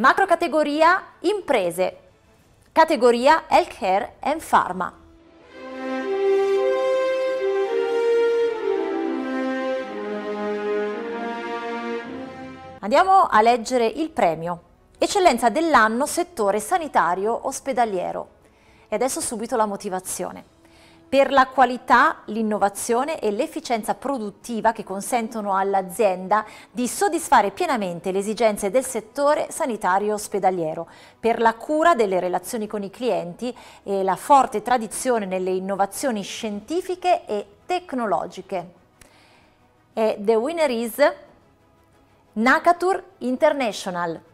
Macro categoria imprese, categoria healthcare and pharma. Andiamo a leggere il premio. Eccellenza dell'anno settore sanitario ospedaliero. E adesso subito la motivazione per la qualità, l'innovazione e l'efficienza produttiva che consentono all'azienda di soddisfare pienamente le esigenze del settore sanitario ospedaliero, per la cura delle relazioni con i clienti e la forte tradizione nelle innovazioni scientifiche e tecnologiche. E the winner is Nakatur International.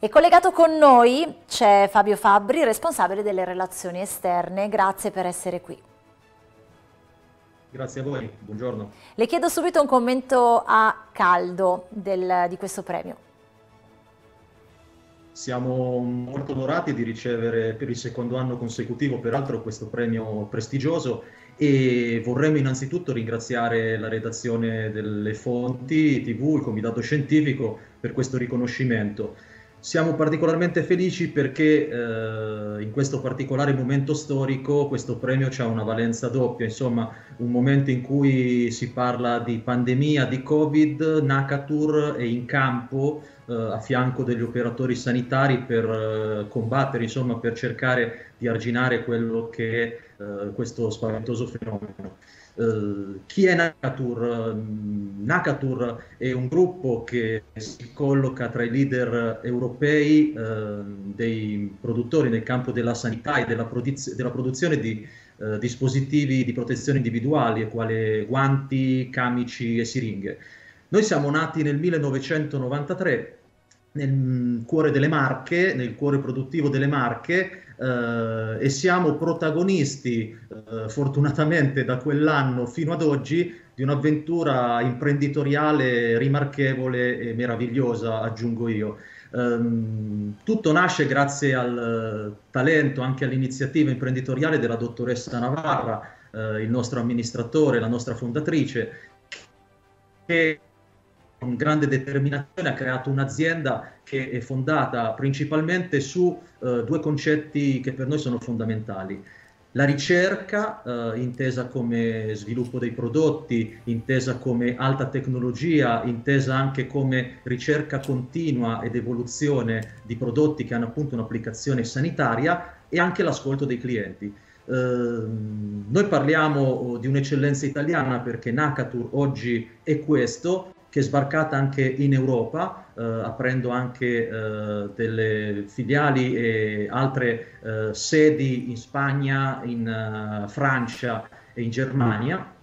E collegato con noi c'è Fabio Fabbri, responsabile delle relazioni esterne. Grazie per essere qui. Grazie a voi, buongiorno. Le chiedo subito un commento a caldo del, di questo premio. Siamo molto onorati di ricevere per il secondo anno consecutivo, peraltro, questo premio prestigioso e vorremmo innanzitutto ringraziare la redazione delle fonti TV, il comitato scientifico per questo riconoscimento. Siamo particolarmente felici perché eh, in questo particolare momento storico questo premio ha una valenza doppia, insomma un momento in cui si parla di pandemia, di Covid, Nakatur è in campo eh, a fianco degli operatori sanitari per eh, combattere, insomma per cercare di arginare quello che è eh, questo spaventoso fenomeno. Uh, chi è Nakatur? Nakatur è un gruppo che si colloca tra i leader europei uh, dei produttori nel campo della sanità e della, produz della produzione di uh, dispositivi di protezione individuali, quali guanti, camici e siringhe. Noi siamo nati nel 1993 nel cuore delle Marche, nel cuore produttivo delle Marche, eh, e siamo protagonisti, eh, fortunatamente da quell'anno fino ad oggi, di un'avventura imprenditoriale rimarchevole e meravigliosa, aggiungo io. Um, tutto nasce grazie al talento, anche all'iniziativa imprenditoriale della dottoressa Navarra, eh, il nostro amministratore, la nostra fondatrice, che con grande determinazione ha creato un'azienda che è fondata principalmente su eh, due concetti che per noi sono fondamentali. La ricerca, eh, intesa come sviluppo dei prodotti, intesa come alta tecnologia, intesa anche come ricerca continua ed evoluzione di prodotti che hanno appunto un'applicazione sanitaria e anche l'ascolto dei clienti. Eh, noi parliamo di un'eccellenza italiana perché Nakatur oggi è questo, che è sbarcata anche in Europa, eh, aprendo anche eh, delle filiali e altre eh, sedi in Spagna, in eh, Francia e in Germania,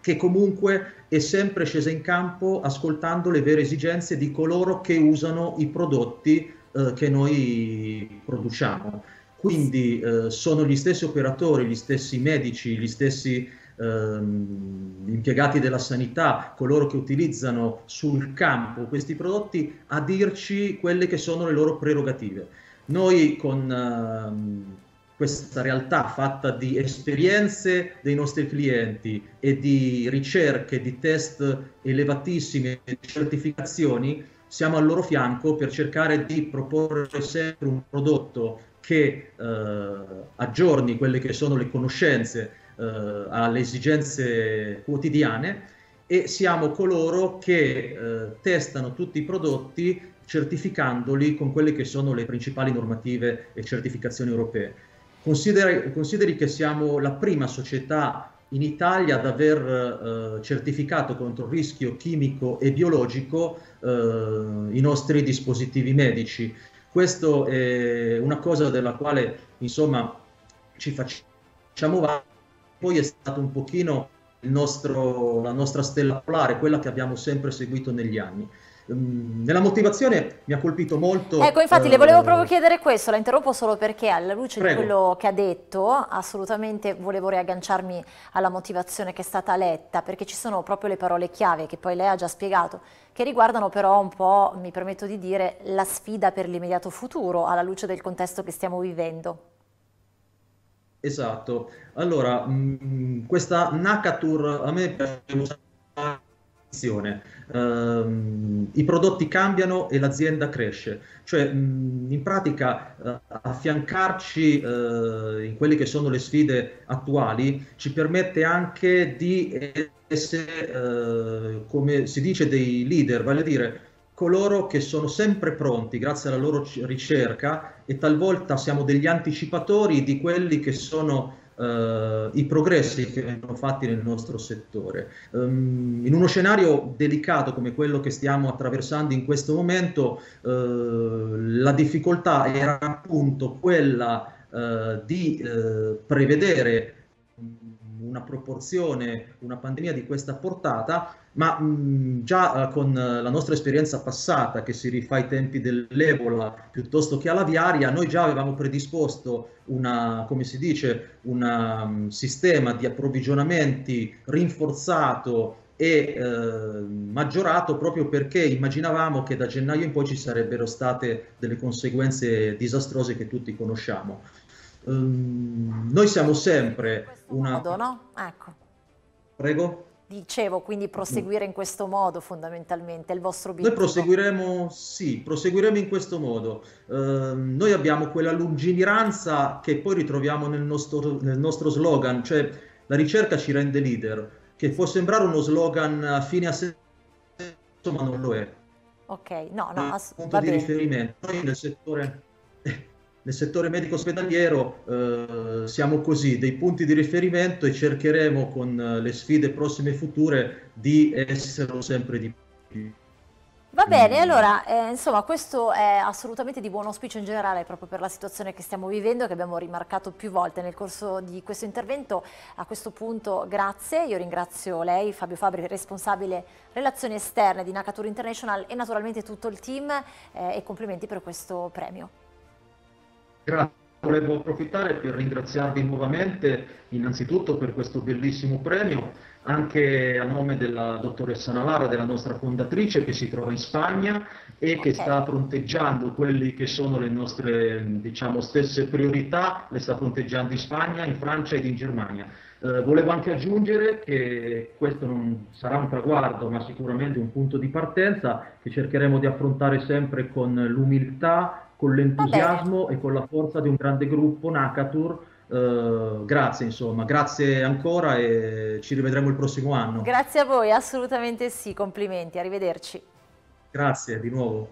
che comunque è sempre scesa in campo ascoltando le vere esigenze di coloro che usano i prodotti eh, che noi produciamo. Quindi eh, sono gli stessi operatori, gli stessi medici, gli stessi ehm, impiegati della sanità, coloro che utilizzano sul campo questi prodotti, a dirci quelle che sono le loro prerogative. Noi con ehm, questa realtà fatta di esperienze dei nostri clienti e di ricerche, di test elevatissimi e certificazioni, siamo al loro fianco per cercare di proporre sempre un prodotto che eh, aggiorni quelle che sono le conoscenze eh, alle esigenze quotidiane e siamo coloro che eh, testano tutti i prodotti certificandoli con quelle che sono le principali normative e certificazioni europee. Consideri, consideri che siamo la prima società in Italia ad aver eh, certificato contro il rischio chimico e biologico eh, i nostri dispositivi medici. Questo è una cosa della quale insomma ci facciamo poi è stato un pochino nostro, la nostra stella polare, quella che abbiamo sempre seguito negli anni. Um, nella motivazione mi ha colpito molto. Ecco, infatti, uh, le volevo proprio chiedere questo, la interrompo solo perché, alla luce prego. di quello che ha detto, assolutamente volevo riagganciarmi alla motivazione che è stata letta, perché ci sono proprio le parole chiave che poi lei ha già spiegato, che riguardano però un po', mi permetto di dire, la sfida per l'immediato futuro, alla luce del contesto che stiamo vivendo. Esatto. Allora, mh, mm, questa Nakatur a me piace attenzione. Uh, I prodotti cambiano e l'azienda cresce, cioè mh, in pratica uh, affiancarci uh, in quelle che sono le sfide attuali ci permette anche di essere, eh, come si dice, dei leader, vale a dire coloro che sono sempre pronti grazie alla loro ricerca e talvolta siamo degli anticipatori di quelli che sono Uh, i progressi che vengono fatti nel nostro settore. Um, in uno scenario delicato come quello che stiamo attraversando in questo momento, uh, la difficoltà era appunto quella uh, di prevedere una proporzione, una pandemia di questa portata, ma mh, già uh, con la nostra esperienza passata, che si rifà ai tempi dell'Ebola piuttosto che all'aviaria, noi già avevamo predisposto una, come si dice, un um, sistema di approvvigionamenti rinforzato e eh, maggiorato proprio perché immaginavamo che da gennaio in poi ci sarebbero state delle conseguenze disastrose che tutti conosciamo. Um, noi siamo sempre una... Modo, no? Ecco. Prego? Dicevo, quindi proseguire in questo modo fondamentalmente, è il vostro obiettivo. Noi proseguiremo, sì, proseguiremo in questo modo. Uh, noi abbiamo quella lungimiranza che poi ritroviamo nel nostro, nel nostro slogan, cioè la ricerca ci rende leader, che può sembrare uno slogan fine a sé, ma non lo è. Ok, no, no, ass- punto di bene. riferimento. Noi nel settore nel settore medico ospedaliero eh, siamo così, dei punti di riferimento e cercheremo con eh, le sfide prossime e future di essere sempre di più. Va bene, allora, eh, insomma, questo è assolutamente di buon auspicio in generale proprio per la situazione che stiamo vivendo, che abbiamo rimarcato più volte nel corso di questo intervento. A questo punto grazie, io ringrazio lei, Fabio Fabri, responsabile relazioni esterne di Nakatur International e naturalmente tutto il team eh, e complimenti per questo premio. Grazie. Volevo approfittare per ringraziarvi nuovamente innanzitutto per questo bellissimo premio, anche a nome della dottoressa Nalara, della nostra fondatrice che si trova in Spagna e che sta fronteggiando quelle che sono le nostre diciamo, stesse priorità, le sta fronteggiando in Spagna, in Francia ed in Germania. Eh, volevo anche aggiungere che questo non sarà un traguardo, ma sicuramente un punto di partenza che cercheremo di affrontare sempre con l'umiltà, con l'entusiasmo e con la forza di un grande gruppo, Nakatur. Uh, grazie insomma, grazie ancora e ci rivedremo il prossimo anno. Grazie a voi, assolutamente sì, complimenti, arrivederci. Grazie di nuovo.